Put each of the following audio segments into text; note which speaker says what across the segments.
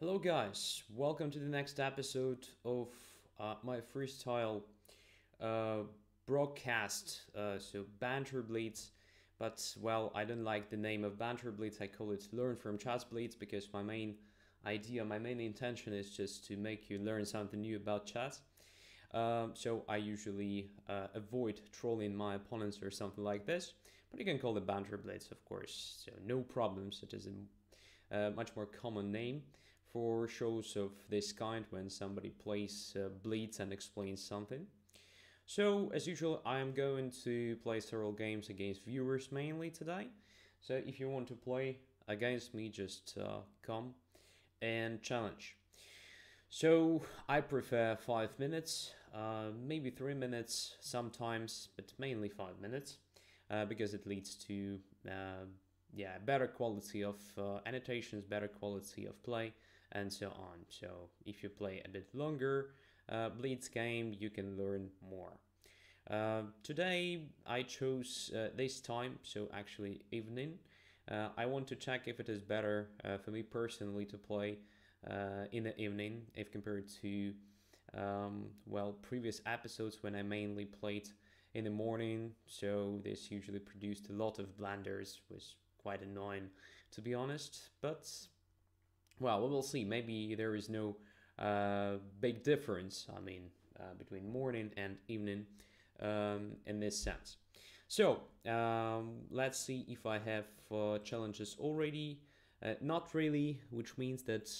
Speaker 1: Hello, guys. Welcome to the next episode of uh, my freestyle uh, broadcast. Uh, so, Banter Blitz. But, well, I don't like the name of Banter Blitz. I call it Learn from Chess Blitz because my main idea, my main intention is just to make you learn something new about chess. Um, so, I usually uh, avoid trolling my opponents or something like this. But you can call it Banter Blitz, of course. So, no problems. It is a uh, much more common name for shows of this kind when somebody plays uh, Blitz and explains something. So, as usual, I am going to play several games against viewers mainly today. So, if you want to play against me, just uh, come and challenge. So, I prefer five minutes, uh, maybe three minutes sometimes, but mainly five minutes uh, because it leads to uh, yeah better quality of uh, annotations, better quality of play, and so on. So if you play a bit longer uh, Blitz game, you can learn more. Uh, today I chose uh, this time, so actually evening. Uh, I want to check if it is better uh, for me personally to play uh, in the evening if compared to um, well previous episodes when I mainly played in the morning. So this usually produced a lot of blunders, was quite annoying to be honest. But well, we will see. Maybe there is no uh, big difference. I mean, uh, between morning and evening um, in this sense. So um, let's see if I have uh, challenges already. Uh, not really, which means that,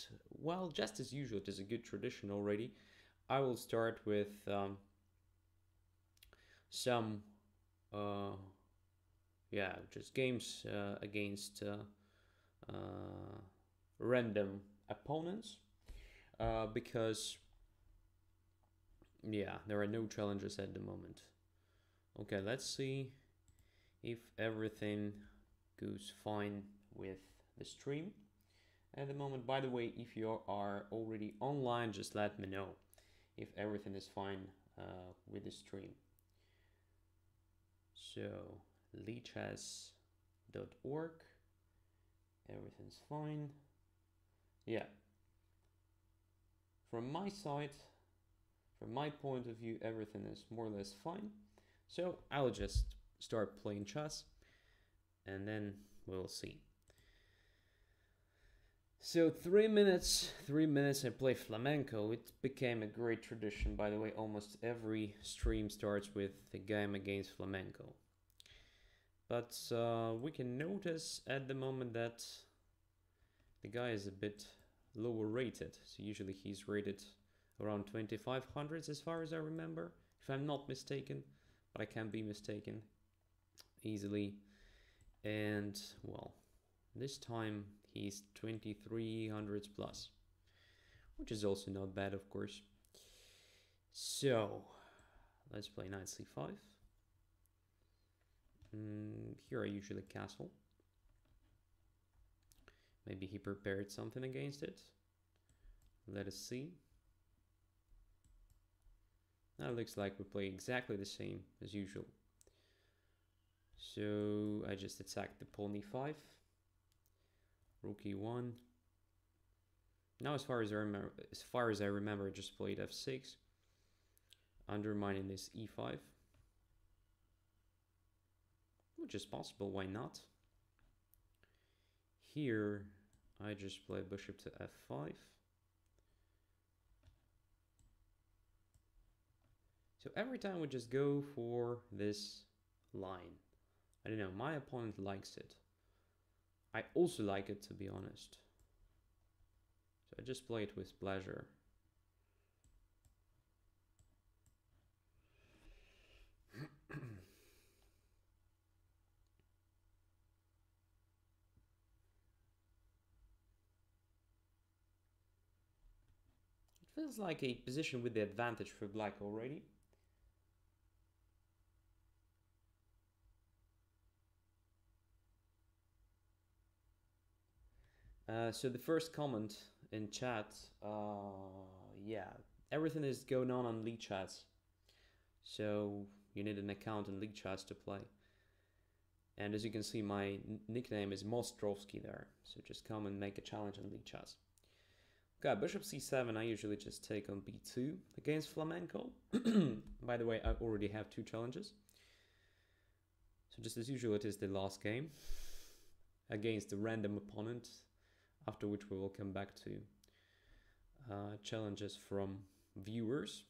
Speaker 1: well, just as usual, it is a good tradition already. I will start with um, some, uh, yeah, just games uh, against random opponents uh, because yeah there are no challenges at the moment. Okay let's see if everything goes fine with the stream. At the moment by the way if you are already online just let me know if everything is fine uh, with the stream. So lichess.org everything's fine yeah. From my side, from my point of view, everything is more or less fine. So I'll just start playing chess and then we'll see. So three minutes, three minutes I play flamenco. It became a great tradition, by the way. Almost every stream starts with a game against flamenco. But uh, we can notice at the moment that the guy is a bit lower rated. So usually he's rated around 2500s as far as I remember, if I'm not mistaken, but I can be mistaken easily. And well, this time he's 2300s plus, which is also not bad, of course. So let's play knight c5. Mm, here I usually castle. Maybe he prepared something against it. Let us see. Now it looks like we play exactly the same as usual. So I just attacked the pawn e5. Rook e1. Now as far as I remember, as far as I remember, I just played f6, undermining this e5, which is possible. Why not? Here I just play bishop to f5. So every time we just go for this line. I don't know, my opponent likes it. I also like it to be honest. So I just play it with pleasure. Feels like a position with the advantage for black already. Uh, so the first comment in chat, uh, yeah, everything is going on on Lichess. So you need an account in Lichess to play. And as you can see, my nickname is Mostrovsky there. So just come and make a challenge on Lichess. Okay, bishop c7, I usually just take on b2 against flamenco. By the way, I already have two challenges. So just as usual, it is the last game against a random opponent, after which we will come back to uh, challenges from viewers.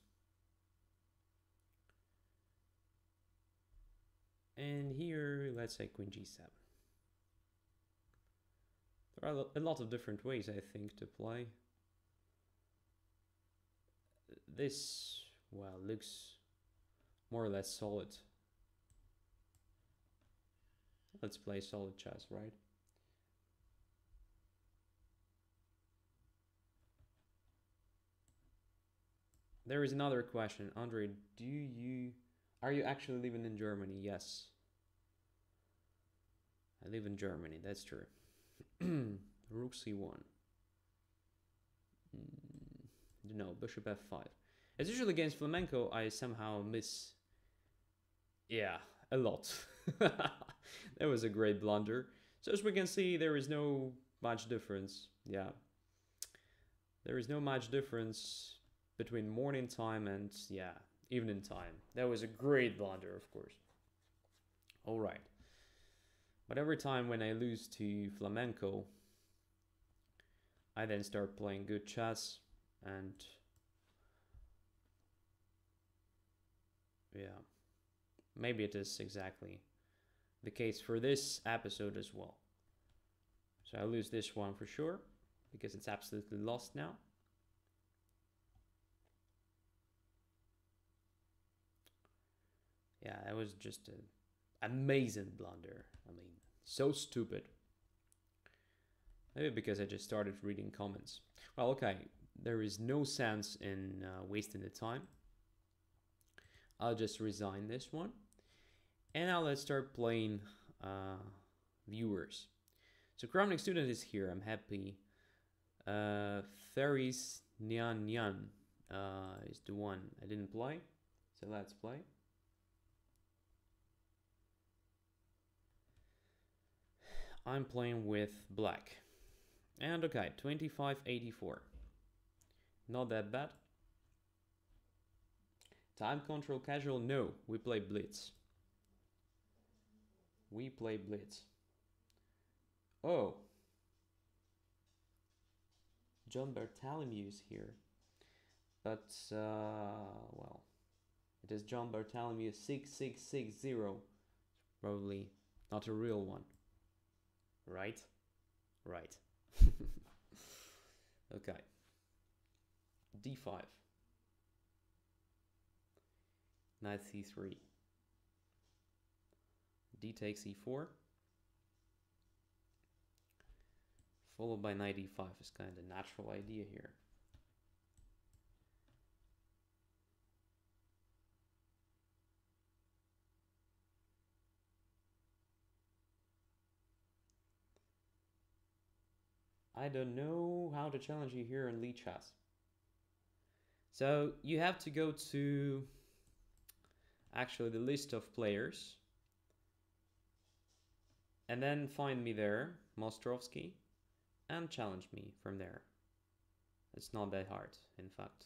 Speaker 1: And here, let's say queen g7. There are a lot of different ways, I think, to play. This, well, looks more or less solid. Let's play solid chess, right? There is another question. Andre, do you... Are you actually living in Germany? Yes. I live in Germany, that's true. Rook c1. Mm, no, bishop f5. As usually against flamenco, I somehow miss... Yeah, a lot. that was a great blunder. So as we can see, there is no much difference. Yeah. There is no much difference between morning time and, yeah, evening time. That was a great blunder, of course. All right. But every time when I lose to flamenco, I then start playing good chess and yeah, maybe it is exactly the case for this episode as well. So I lose this one for sure because it's absolutely lost now. Yeah, that was just an amazing blunder. I mean, so stupid. Maybe because I just started reading comments. Well, okay, there is no sense in uh, wasting the time. I'll just resign this one. And now let's start playing uh, viewers. So Crowning Student is here, I'm happy. Uh, Ferris Nyan Nyan uh, is the one I didn't play. So let's play. I'm playing with black. And okay, 2584. Not that bad. Time control casual? No, we play blitz. We play blitz. Oh. John Bartholomew is here. But, uh, well, it is John Bartholomew 6660. Probably not a real one. Right? Right. okay. D5. Knight C3. D takes E4. Followed by knight E5 is kind of the natural idea here. I don't know how to challenge you here in Lichess. So you have to go to actually the list of players and then find me there, Mostrovsky, and challenge me from there. It's not that hard, in fact.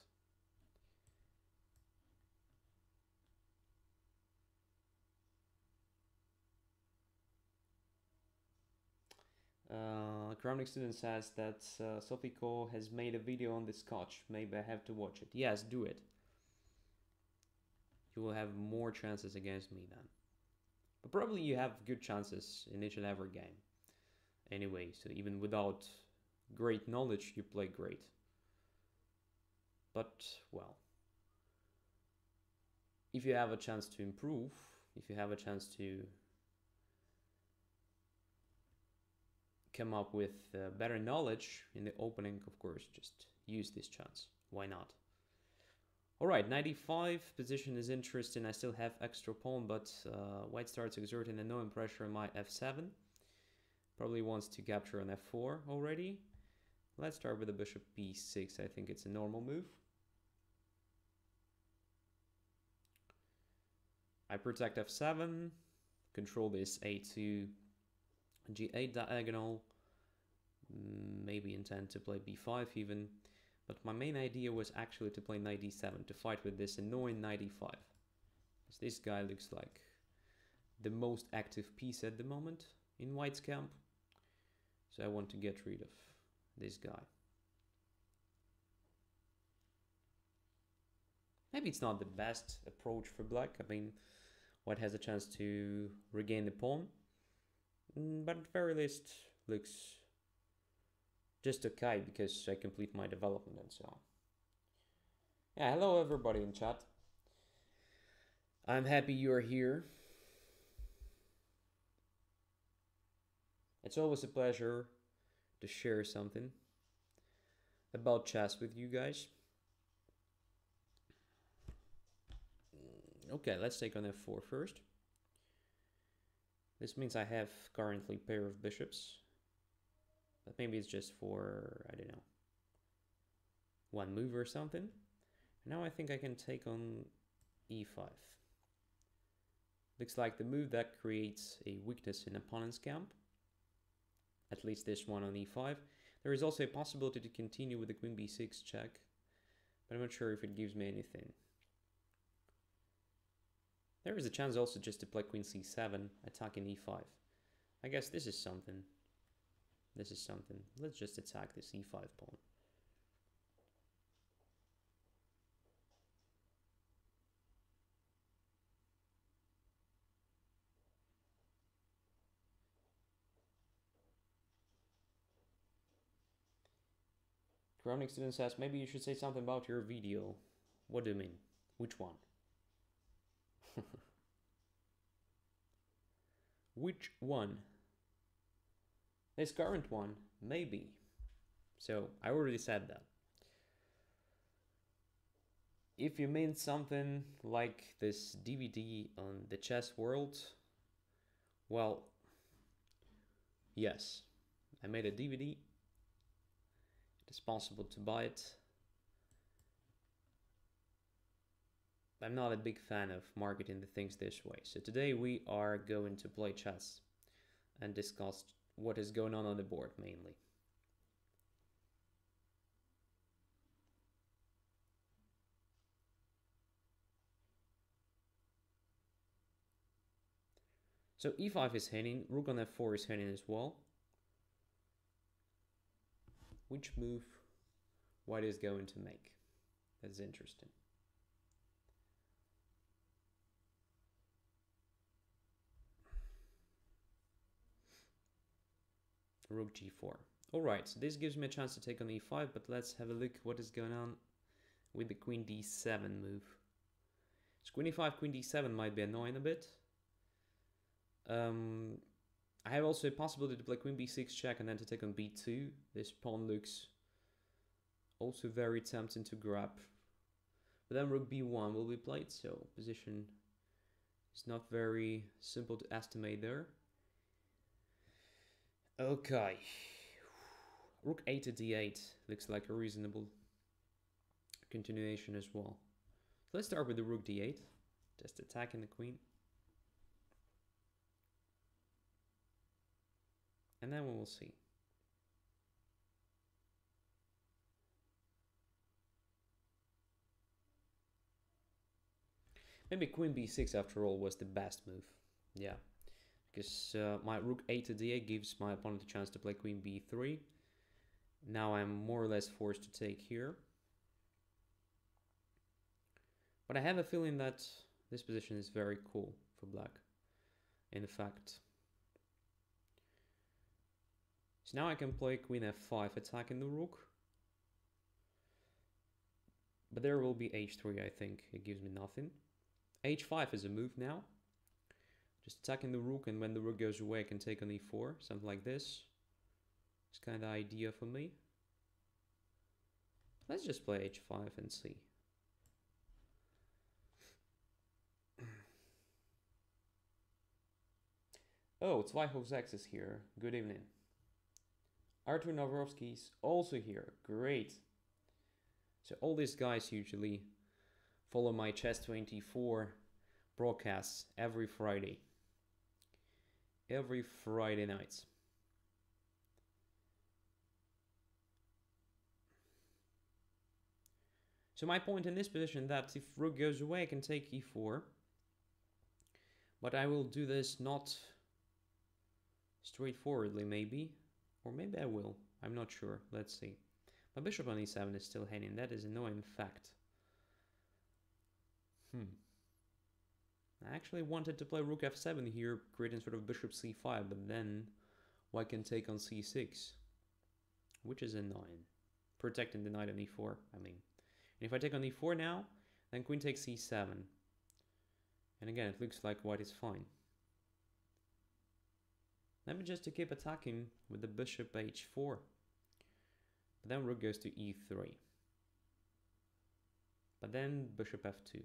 Speaker 1: Uh, Crowning Student says that uh, Sophiko has made a video on the scotch. Maybe I have to watch it. Yes, do it. You will have more chances against me then. But probably you have good chances in each and every game. Anyway, so even without great knowledge, you play great. But, well, if you have a chance to improve, if you have a chance to come up with uh, better knowledge in the opening, of course, just use this chance. Why not? All right, 95 position is interesting. I still have extra pawn, but uh, white starts exerting a no pressure on my f7. Probably wants to capture on f4 already. Let's start with the bishop b6. I think it's a normal move. I protect f7, control this a2 g8 diagonal, mm, maybe intend to play b5 even. but my main idea was actually to play knight d7 to fight with this annoying knight e5. Because this guy looks like the most active piece at the moment in white's camp. So I want to get rid of this guy. Maybe it's not the best approach for black. I mean, white has a chance to regain the pawn. Mm, but at very least looks just okay because I complete my development and so on. Yeah, hello everybody in chat. I'm happy you're here. It's always a pleasure to share something about chess with you guys. Okay, let's take on f4 first. This means I have currently pair of bishops. But maybe it's just for, I don't know, one move or something. Now I think I can take on e5. Looks like the move that creates a weakness in opponent's camp. At least this one on e5. There is also a possibility to continue with the queen b6 check. But I'm not sure if it gives me anything. There is a chance also just to play queen c7, attacking e5. I guess this is something. This is something. Let's just attack this e5 pawn. Crowning Student says, maybe you should say something about your video. What do you mean? Which one? Which one? This current one? Maybe. So I already said that. If you mean something like this DVD on the chess world, well, yes, I made a DVD. It is possible to buy it I'm not a big fan of marketing the things this way. So today we are going to play chess and discuss what is going on on the board mainly. So e5 is hitting, rook on f4 is hitting as well. Which move white is going to make? That's interesting. Rook g4. Alright, so this gives me a chance to take on e5, but let's have a look what is going on with the queen d7 move. So queen e5, queen d7 might be annoying a bit. Um, I have also a possibility to play queen b6 check and then to take on b2. This pawn looks also very tempting to grab. But then rook b1 will be played, so position is not very simple to estimate there. Okay. Rook 8 to d8 looks like a reasonable continuation as well. So let's start with the rook d8, just attacking the queen. And then we will see. Maybe queen b6 after all was the best move. Yeah because uh, my rook a to d8 gives my opponent a chance to play queen b3. Now I'm more or less forced to take here. But I have a feeling that this position is very cool for black. In fact. So now I can play queen f5 attacking the rook. But there will be h3 I think. It gives me nothing. h5 is a move now. Just attacking the rook and when the rook goes away I can take on e4, something like this. It's kind of idea for me. Let's just play h5 and see. Oh, Zweihof is here. Good evening. Artur Navrovsky's also here. Great. So all these guys usually follow my Chess24 broadcasts every Friday every Friday nights. So my point in this position that if rook goes away, I can take e4. But I will do this not straightforwardly, maybe. Or maybe I will. I'm not sure. Let's see. My bishop on e7 is still hanging. That is annoying fact. Hmm. I actually wanted to play rook f7 here, creating sort of bishop c5, but then white can take on c6, which is a annoying. Protecting the knight on e4, I mean. And if I take on e4 now, then queen takes c7. And again, it looks like white is fine. Maybe just to keep attacking with the bishop h4. But then rook goes to e3. But then bishop f2.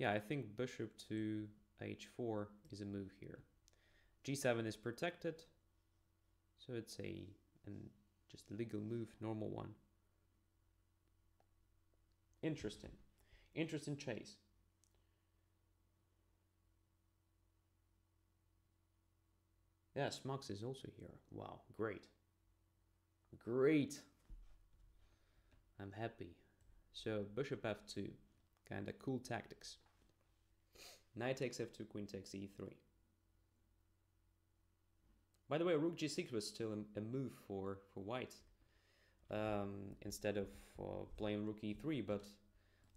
Speaker 1: Yeah, I think bishop to h4 is a move here. g7 is protected, so it's a just legal move, normal one. Interesting. Interesting chase. Yeah, Smux is also here. Wow, great. Great. I'm happy. So bishop f2, kind of cool tactics. Knight takes f2, queen takes e3. By the way, rook g6 was still a, move for, for white. Um, instead of uh, playing rook e3, but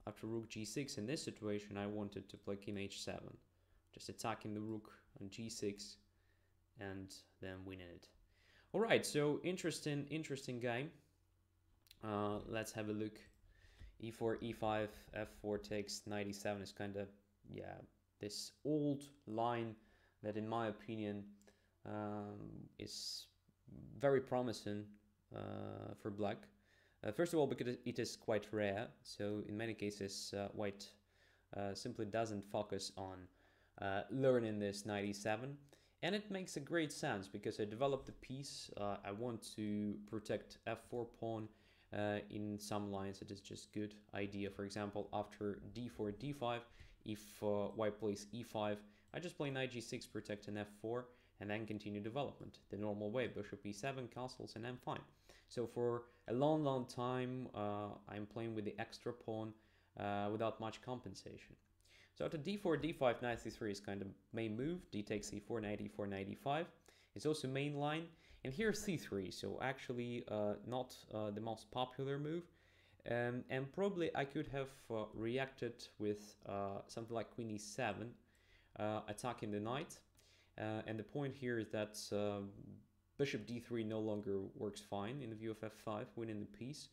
Speaker 1: after rook g6 in this situation, I wanted to play king h7. Just attacking the rook on g6 and then winning it. All right, so interesting, interesting game. Uh, let's have a look. e4, e5, f4 takes 97 is kind of, yeah, this old line that in my opinion um, is very promising uh, for black. Uh, first of all, because it is quite rare, so in many cases uh, white uh, simply doesn't focus on uh, learning this 97. And it makes a great sense because I developed the piece. Uh, I want to protect f4 pawn in some lines. It is just good idea. For example, after d4, d5, if uh, white plays e5, I just play knight g6, protect an f4, and then continue development the normal way. Bishop e7, castles, and I'm fine. So for a long, long time, uh, I'm playing with the extra pawn uh, without much compensation. So after d4, d5, knight c3 is kind of main move. d takes e4, knight e4, knight e5. It's also main line. And here c3, so actually uh, not uh, the most popular move. Um, and probably I could have uh, reacted with uh, something like queen e7, uh, attacking the knight. Uh, and the point here is that uh, bishop d3 no longer works fine in the view of f5, winning the piece.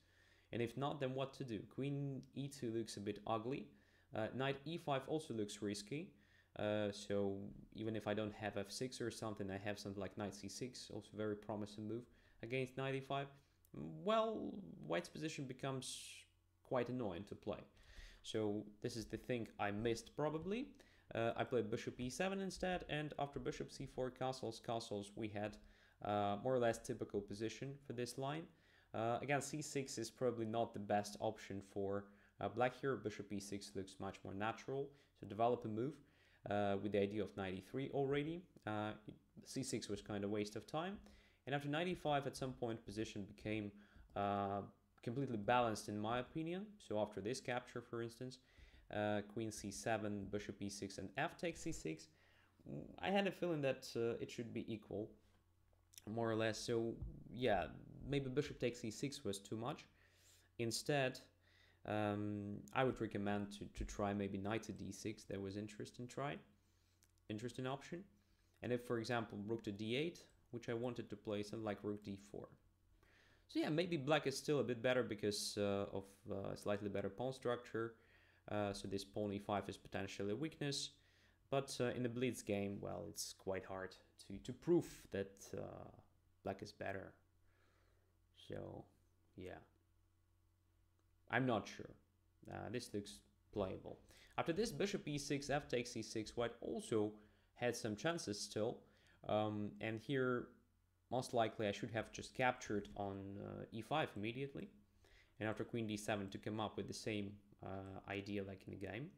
Speaker 1: And if not, then what to do? Queen e2 looks a bit ugly. Uh, knight e5 also looks risky. so even if I don't have f6 or something, I have something like knight c6, also very promising move against knight e5 well, white's position becomes quite annoying to play. So this is the thing I missed probably. Uh, I played bishop e7 instead, and after bishop c4 castles, castles, we had uh, more or less typical position for this line. Uh, again, c6 is probably not the best option for uh, black here. Bishop e6 looks much more natural, so develop a move uh, with the idea of knight e3 already. Uh, c6 was kind of waste of time. And after 95, at some point, position became uh, completely balanced in my opinion. So after this capture, for instance, uh, queen c7, bishop e6, and f takes c6, I had a feeling that uh, it should be equal, more or less. So yeah, maybe bishop takes e6 was too much. Instead, um, I would recommend to, to try maybe knight to d6. There was interesting try, interesting option. And if, for example, rook to d8, which I wanted to play something like rook d4. So yeah, maybe black is still a bit better because uh, of uh, slightly better pawn structure. Uh, so this pawn e5 is potentially a weakness. But uh, in the blitz game, well, it's quite hard to, to prove that uh, black is better. So yeah, I'm not sure. Uh, this looks playable. After this, bishop e6, f takes e6, white also had some chances still. Um, and here, most likely I should have just captured on uh, e5 immediately. And after queen d7 to come up with the same uh, idea like in the game,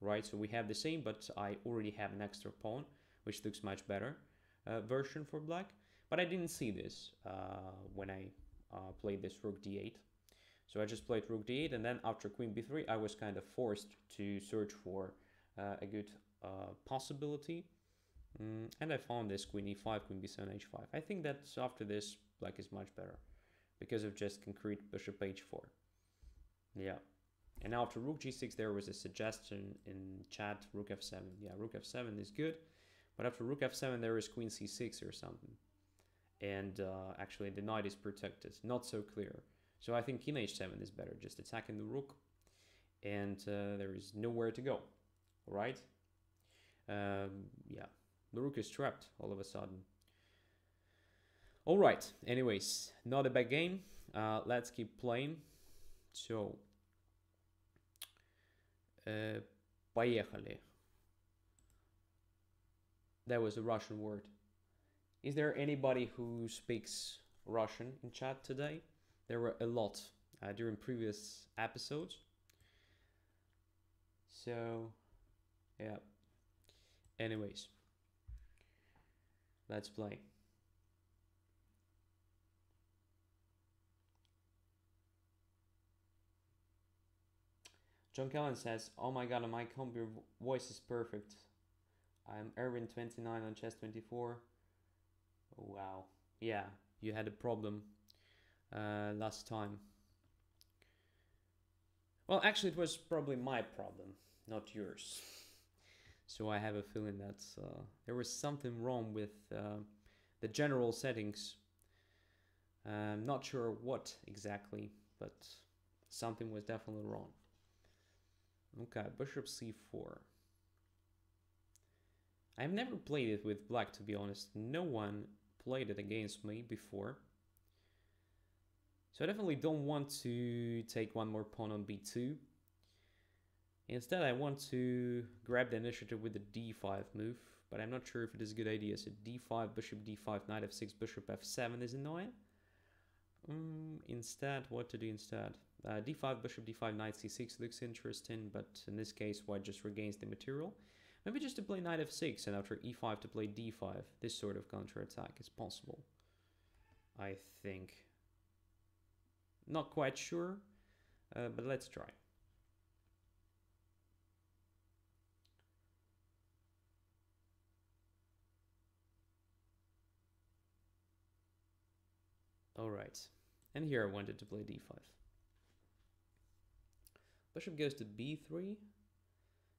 Speaker 1: right? So we have the same, but I already have an extra pawn, which looks much better uh, version for black. But I didn't see this uh, when I uh, played this rook d8. So I just played rook d8, and then after queen b3, I was kind of forced to search for uh, a good possibility. Mm, and I found this queen e5, queen b7, h5. I think that after this, black is much better because of just concrete bishop h4. Yeah. And after rook g6, there was a suggestion in chat, rook f7. Yeah, rook f7 is good. But after rook f7, there is queen c6 or something. And uh, actually, the knight is protected. Not so clear. So I think king h7 is better, just attacking the rook. And uh, there is nowhere to go, right? Um, yeah, the rook is trapped all of a sudden. All right, anyways, not a bad game. Uh, let's keep playing. So, uh, поехали. That was a Russian word. Is there anybody who speaks Russian in chat today? There were a lot uh, during previous episodes. So, yeah. Anyways, let's play. John Callan says, Oh my god, my computer voice is perfect. I'm Erwin29 on Chess24. wow. Yeah, you had a problem uh, last time. Well, actually, it was probably my problem, not yours. So I have a feeling that uh, there was something wrong with uh, the general settings. I'm not sure what exactly, but something was definitely wrong. Okay, bishop c4. I've never played it with black, to be honest. No one played it against me before. So I definitely don't want to take one more pawn on b2. Instead, I want to grab the initiative with the d5 move, but I'm not sure if it is a good idea. So d5, bishop d5, knight f6, bishop f7 is annoying. Mm, instead, what to do instead? Uh, d5, bishop d5, knight c6 looks interesting, but in this case, white just regains the material. Maybe just to play knight f6 and after e5 to play d5. This sort of counterattack is possible. I think. Not quite sure, uh, but let's try. Alright, and here I wanted to play d5. Bishop goes to b3.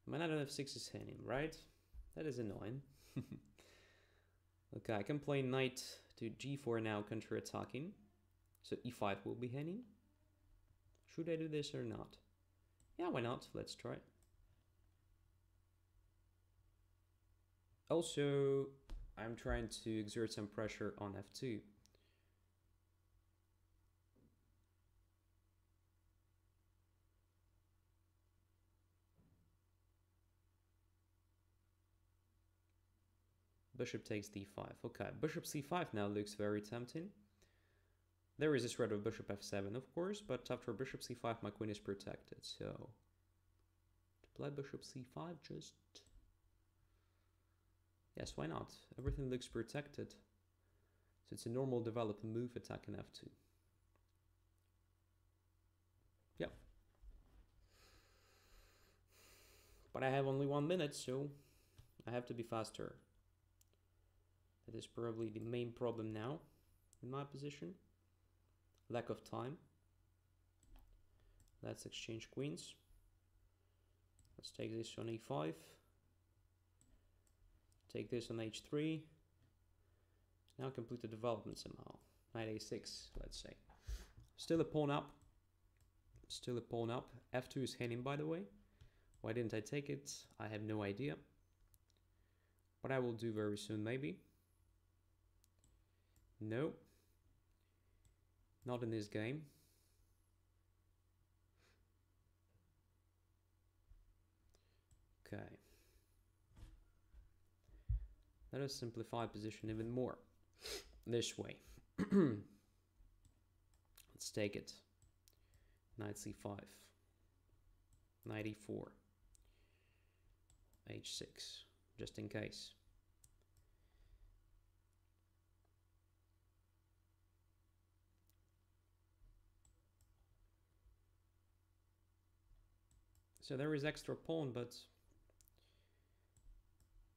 Speaker 1: My knight on f6 is hanging, right? That is annoying. okay, I can play knight to g4 now, counter-attacking. So e5 will be hanging. Should I do this or not? Yeah, why not? Let's try. it. Also, I'm trying to exert some pressure on f2. Bishop takes d5. Okay, bishop c5 now looks very tempting. There is a threat of bishop f7, of course, but after bishop c5, my queen is protected. So, to play bishop c5, just... Yes, why not? Everything looks protected. So it's a normal develop move, attack in f2. Yep. But I have only one minute, so I have to be faster. That is probably the main problem now in my position. Lack of time. Let's exchange queens. Let's take this on e5. Take this on h3. Now complete the development somehow. Knight a6, let's say. Still a pawn up. Still a pawn up. f2 is hanging, by the way. Why didn't I take it? I have no idea. But I will do very soon, maybe. No. Not in this game. Okay. Let us simplify position even more. This way. Let's take it. Knight c5. Knight e4. h6. Just in case. So there is extra pawn, but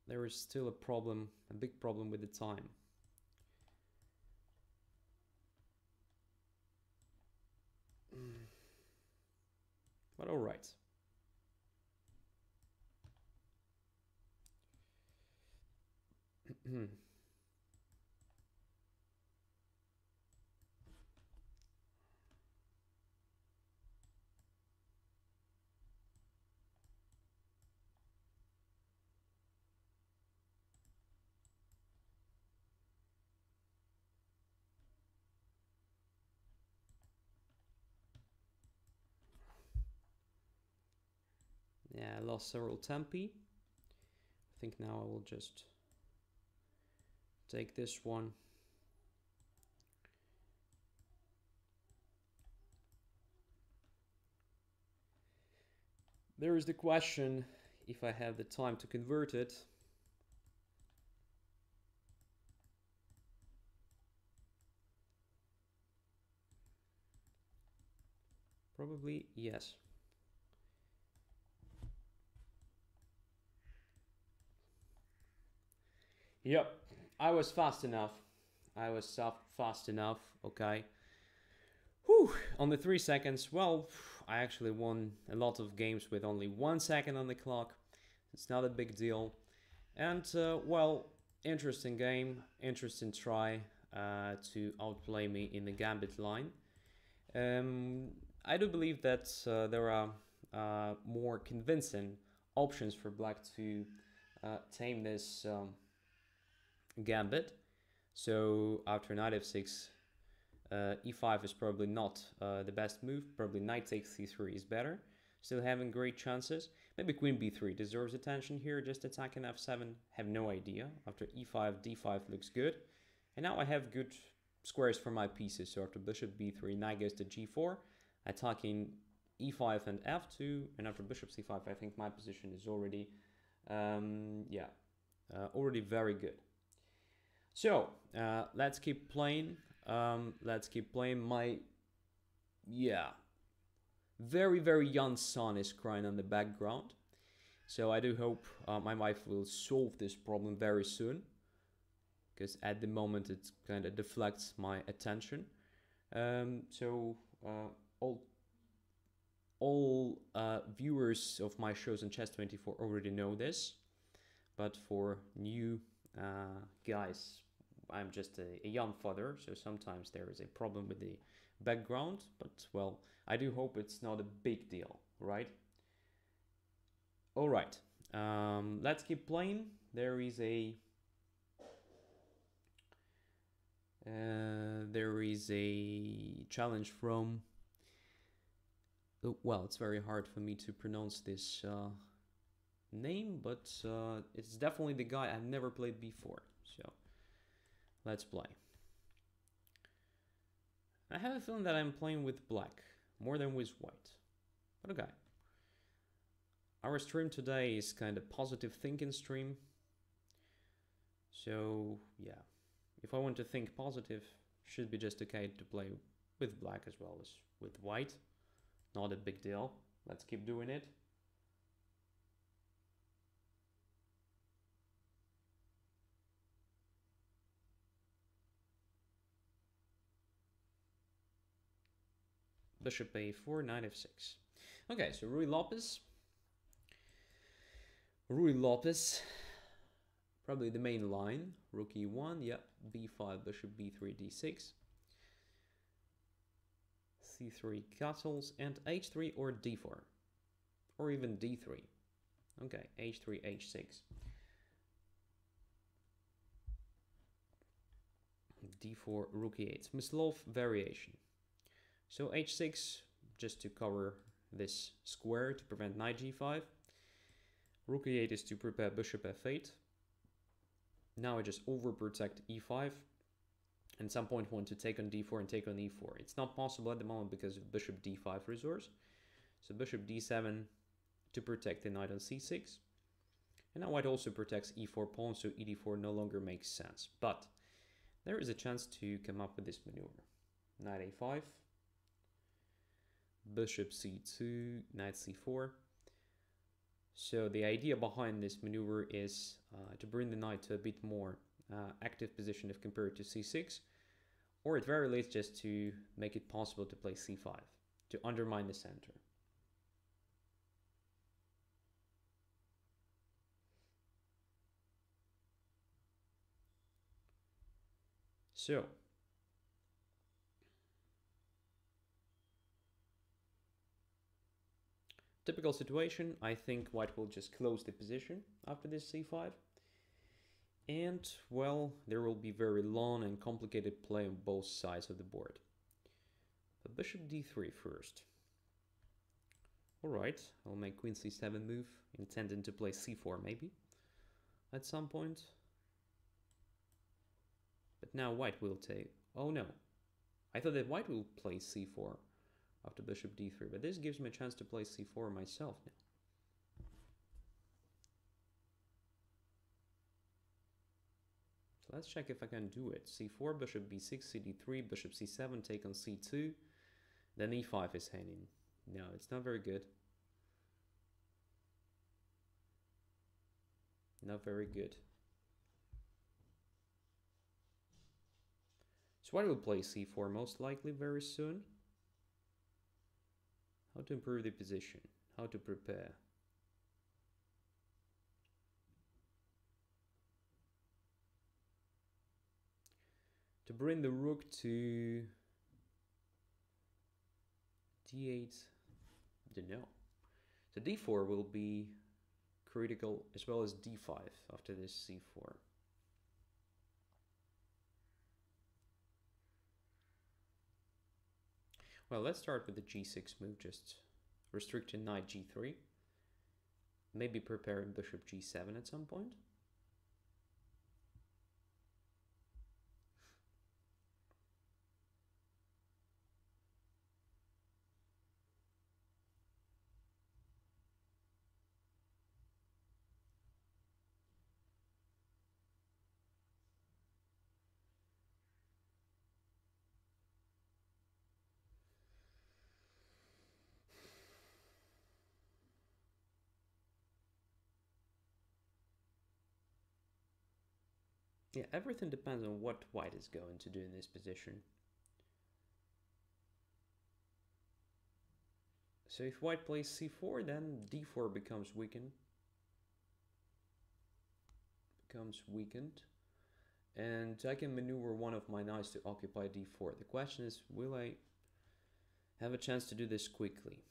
Speaker 1: there is still a problem, a big problem with the time. Mm. But all right. Hmm. Lost several tempi. I think now I will just take this one. There is the question if I have the time to convert it. Probably yes. Yep, I was fast enough. I was fast enough, okay. Whew, on the three seconds, well, I actually won a lot of games with only one second on the clock. It's not a big deal. And, uh, well, interesting game, interesting try uh, to outplay me in the gambit line. Um, I do believe that uh, there are uh, more convincing options for black to uh, tame this um, gambit. So after knight f6, uh, e5 is probably not uh, the best move. Probably knight takes c3 is better. Still having great chances. Maybe queen b3 deserves attention here. Just attacking f7. Have no idea. After e5, d5 looks good. And now I have good squares for my pieces. So after bishop b3, knight goes to g4. Attacking e5 and f2. And after bishop c5, I think my position is already, um, yeah, uh, already very good. So uh, let's keep playing. Um, let's keep playing. My, yeah, very, very young son is crying on the background. So I do hope uh, my wife will solve this problem very soon. Because at the moment it kind of deflects my attention. Um, so uh, all all uh, viewers of my shows on Chess24 already know this. But for new uh, guys, I'm just a, a, young father, so sometimes there is a problem with the background, but well, I do hope it's not a big deal, right? All right, um, let's keep playing. There is a uh, there is a challenge from oh, well, it's very hard for me to pronounce this uh, name, but uh, it's definitely the guy I've never played before. So let's play. I have a feeling that I'm playing with black more than with white. But okay. Our stream today is kind of positive thinking stream. So yeah, if I want to think positive, should be just okay to play with black as well as with white. Not a big deal. Let's keep doing it. Bishop a4, knight f6. Okay, so Ruy Lopez. Ruy Lopez. Probably the main line. Rook e1, yeah. b5, bishop b3, d6. c3 castles, and h3 or d4. Or even d3. Okay, h3, h6. d4, rook e8. Smyslov variation. So h6, just to cover this square to prevent knight g5. Rook e8 is to prepare bishop f8. Now I just overprotect e5. And at some point want to take on d4 and take on e4. It's not possible at the moment because of bishop d5 resource. So bishop d7 to protect the knight on c6. And now white also protects e4 pawn, so ed4 no longer makes sense. But there is a chance to come up with this maneuver. Knight a5, bishop c2, knight c4. So the idea behind this maneuver is uh, to bring the knight to a bit more uh, active position if compared to c6, or at very least just to make it possible to play c5, to undermine the center. So, typical situation, I think white will just close the position after this c5. And, well, there will be very long and complicated play on both sides of the board. But bishop d3 first. Alright, I'll make queen c7 move, intending to play c4 maybe, at some point. But now white will take... Oh no. I thought that white will play c4 after bishop d3, but this gives me a chance to play c4 myself now. So let's check if I can do it. c4, bishop b6, cd3, bishop c7, take on c2. Then e5 is hanging. No, it's not very good. Not very good. So I will play c4 most likely very soon. How to improve the position, how to prepare. To bring the rook to d8, don't know. So d4 will be critical as well as d5 after this c4. Well, let's start with the g6 move, just restricting knight g3. Maybe preparing bishop g7 at some point. Yeah, everything depends on what white is going to do in this position. So if white plays c4, then d4 becomes weakened. Becomes weakened. And I can maneuver one of my knights to occupy d4. The question is, will I have a chance to do this quickly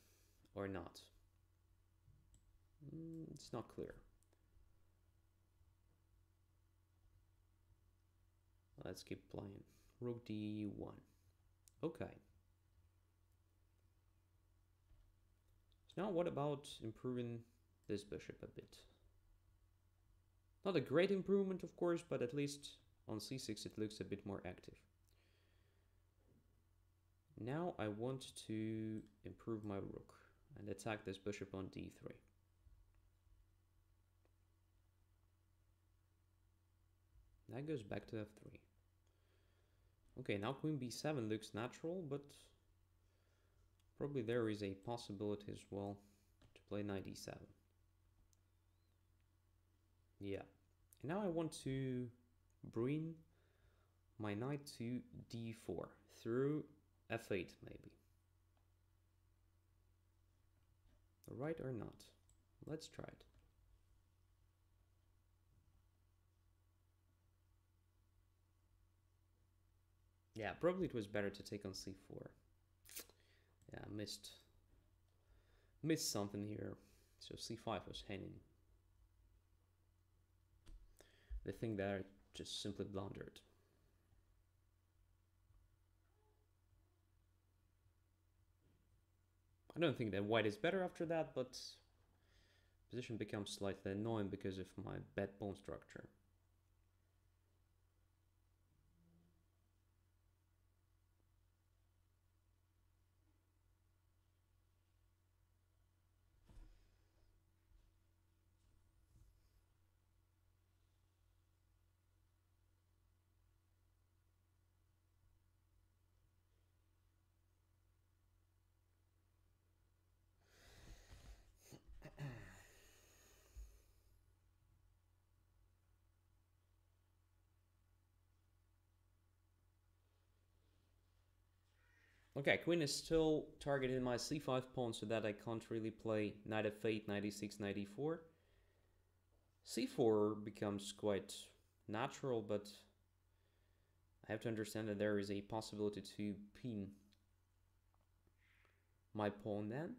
Speaker 1: or not? Mm, it's not clear. Let's keep playing. Rook d1. Okay. So now what about improving this bishop a bit? Not a great improvement, of course, but at least on c6 it looks a bit more active. Now I want to improve my rook and attack this bishop on d3. That goes back to f3. Okay, now queen b7 looks natural, but probably there is a possibility as well to play knight e7. Yeah. And now I want to bring my knight to d4 through f8 maybe. Right or not? Let's try it. Yeah, probably it was better to take on c4. Yeah, missed missed something here. So c5 was hanging. The thing there just simply blundered. I don't think that white is better after that, but position becomes slightly annoying because of my bad pawn structure. Okay, queen is still targeting my c5 pawn so that I can't really play knight f8, knight e6, knight e4. c4 becomes quite natural, but I have to understand that there is a possibility to pin my pawn then.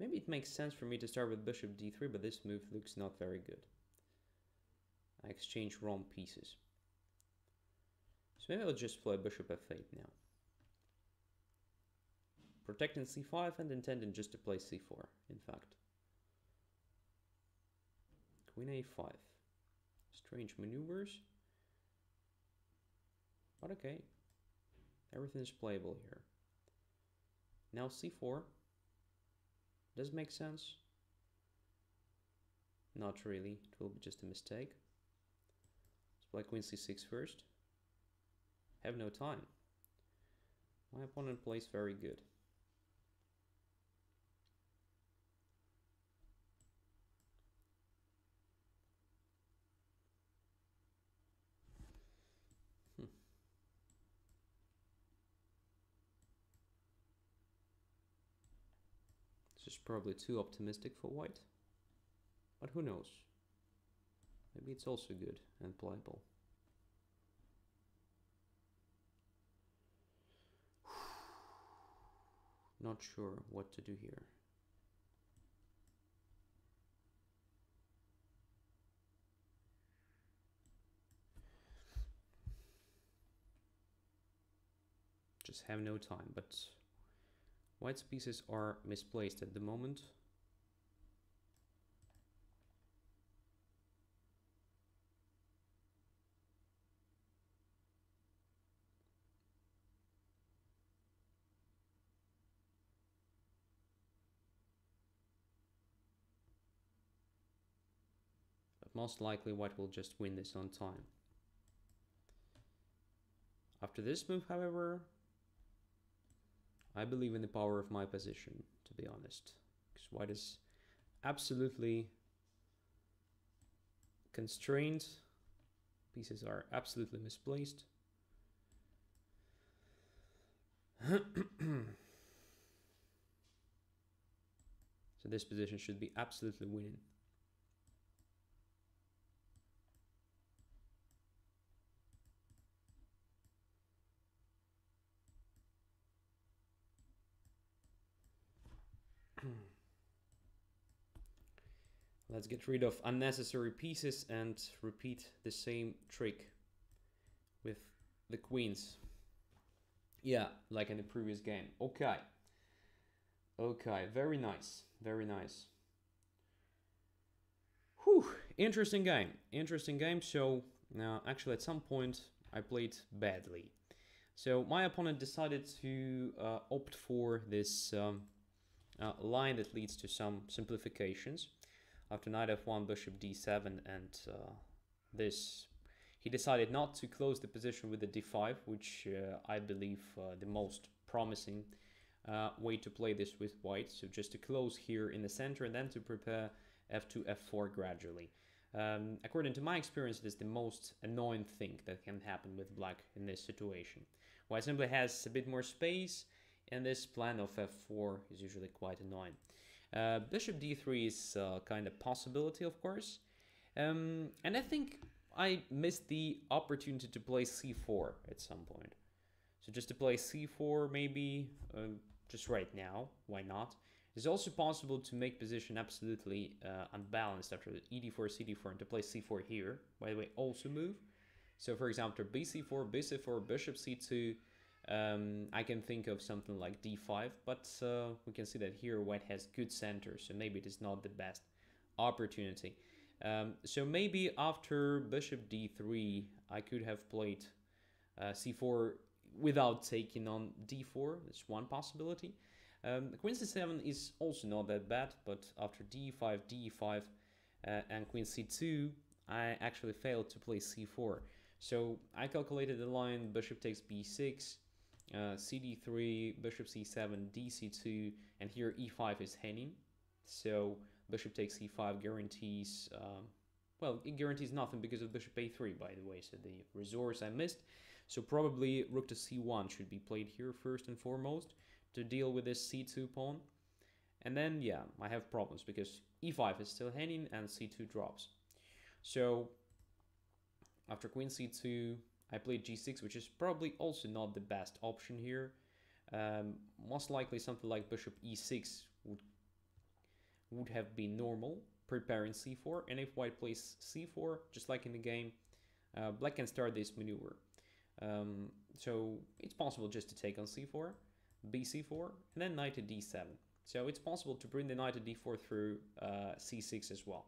Speaker 1: Maybe it makes sense for me to start with bishop d3, but this move looks not very good. I exchange wrong pieces. So maybe I'll just play bishop f8 now. Protecting c5 and intending just to play c4, in fact. Queen a5. Strange maneuvers. But okay. Everything is playable here. Now c4. Does make sense? Not really. It will be just a mistake. Let's play queen c6 first. Have no time. My opponent plays very good. Hmm. This is probably too optimistic for white. But who knows? Maybe it's also good and playable. Not sure what to do here. Just have no time, but White's pieces are misplaced at the moment. Most likely white will just win this on time. After this move, however, I believe in the power of my position, to be honest. Because white is absolutely constrained. Pieces are absolutely misplaced. so this position should be absolutely winning. Let's get rid of unnecessary pieces and repeat the same trick with the queens. Yeah, like in the previous game. Okay. Okay, very nice. Very nice. Whew, interesting game. Interesting game. So, now actually at some point I played badly. So my opponent decided to uh, opt for this um, uh, line that leads to some simplifications after knight f1, bishop d7, and uh, this. He decided not to close the position with the d5, which uh, I believe uh, the most promising uh, way to play this with white. So just to close here in the center and then to prepare f2, f4 gradually. Um, according to my experience, it is the most annoying thing that can happen with black in this situation. White simply has a bit more space, and this plan of f4 is usually quite annoying. Uh, bishop d3 is uh, kind of possibility, of course. Um, and I think I missed the opportunity to play c4 at some point. So just to play c4 maybe, uh, just right now, why not? It's also possible to make position absolutely uh, unbalanced after ed4, cd4, and to play c4 here. By the way, also move. So for example, bc4, bc4, bishop c2, um, I can think of something like d5, but uh, we can see that here white has good center, so maybe it is not the best opportunity. Um, so maybe after bishop d3, I could have played uh, c4 without taking on d4. That's one possibility. Um, queen c7 is also not that bad, but after d5, d5, uh, and queen c2, I actually failed to play c4. So I calculated the line bishop takes b6, uh, cd3, bishop c7, dc2, and here e5 is hanging. So bishop takes e5 guarantees, um, well, it guarantees nothing because of bishop a3, by the way, so the resource I missed. So probably rook to c1 should be played here first and foremost to deal with this c2 pawn. And then, yeah, I have problems because e5 is still hanging and c2 drops. So after queen c2, I played g6, which is probably also not the best option here. Um, most likely something like bishop e6 would would have been normal, preparing c4. And if white plays c4, just like in the game, uh, black can start this maneuver. Um, so it's possible just to take on c4, bc4, and then knight to d7. So it's possible to bring the knight to d4 through uh, c6 as well.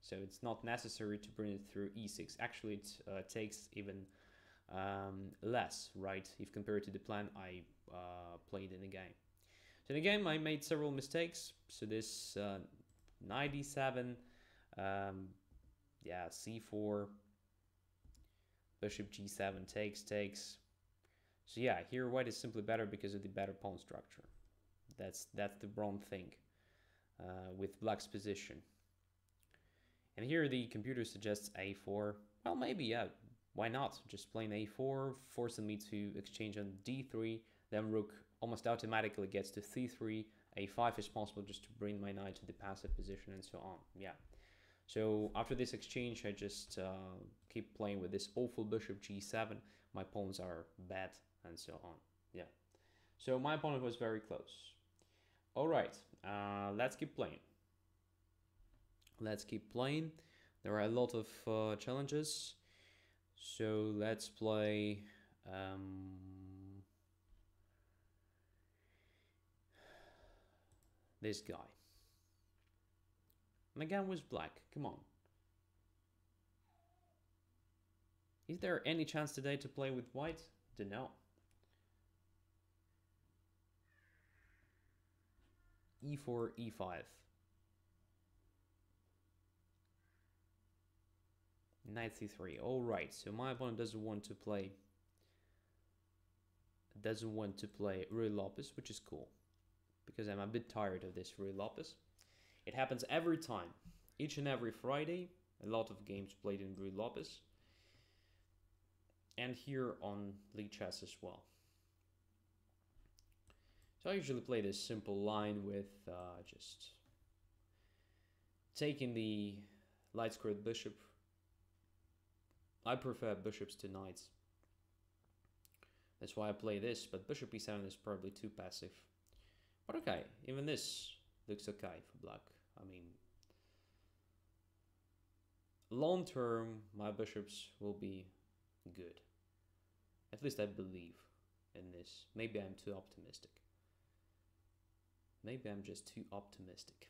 Speaker 1: So it's not necessary to bring it through e6. Actually, it uh, takes even um, less, right, if compared to the plan I uh, played in the game. So in the game, I made several mistakes. So this uh, knight d7, um, yeah, c4, bishop g7 takes, takes. So yeah, here white is simply better because of the better pawn structure. That's that's the wrong thing uh, with black's position. And here the computer suggests a4. Well, maybe, yeah, why not? Just playing a4, forcing me to exchange on d3, then rook almost automatically gets to c3, a5 is possible just to bring my knight to the passive position and so on. Yeah. So after this exchange, I just uh, keep playing with this awful bishop g7. My pawns are bad and so on. Yeah. So my opponent was very close. All right, uh, let's keep playing. Let's keep playing. There are a lot of uh, challenges. So let's play... Um, this guy. And again was black. Come on. Is there any chance today to play with white? Don't know. e4, e5. Knight c3. All right. So my opponent doesn't want to play. Doesn't want to play Ruy Lopez, which is cool, because I'm a bit tired of this Ruy Lopez. It happens every time, each and every Friday. A lot of games played in Ruy Lopez, and here on Lichess as well. So I usually play this simple line with uh, just taking the light squared bishop I prefer bishops to knights. That's why I play this, but bishop e7 is probably too passive. But okay, even this looks okay for black. I mean, long term, my bishops will be good. At least I believe in this. Maybe I'm too optimistic. Maybe I'm just too optimistic.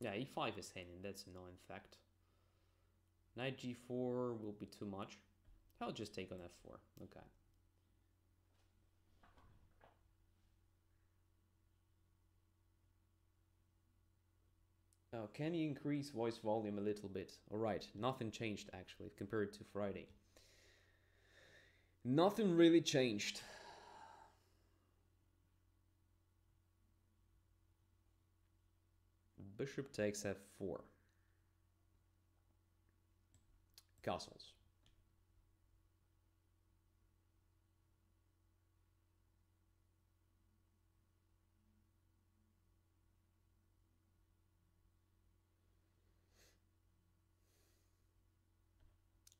Speaker 1: Yeah, e5 is hanging, that's a known fact. Knight g4 will be too much. I'll just take on f4, okay. Oh, can you increase voice volume a little bit? Alright, nothing changed actually compared to Friday. Nothing really changed. Bishop takes f4. Castles.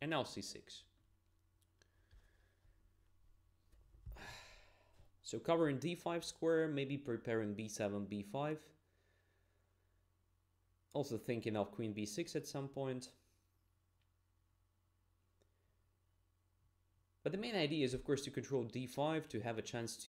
Speaker 1: And now c6. So covering d5 square, maybe preparing b7, b5. Also thinking of queen b6 at some point. But the main idea is, of course, to control d5 to have a chance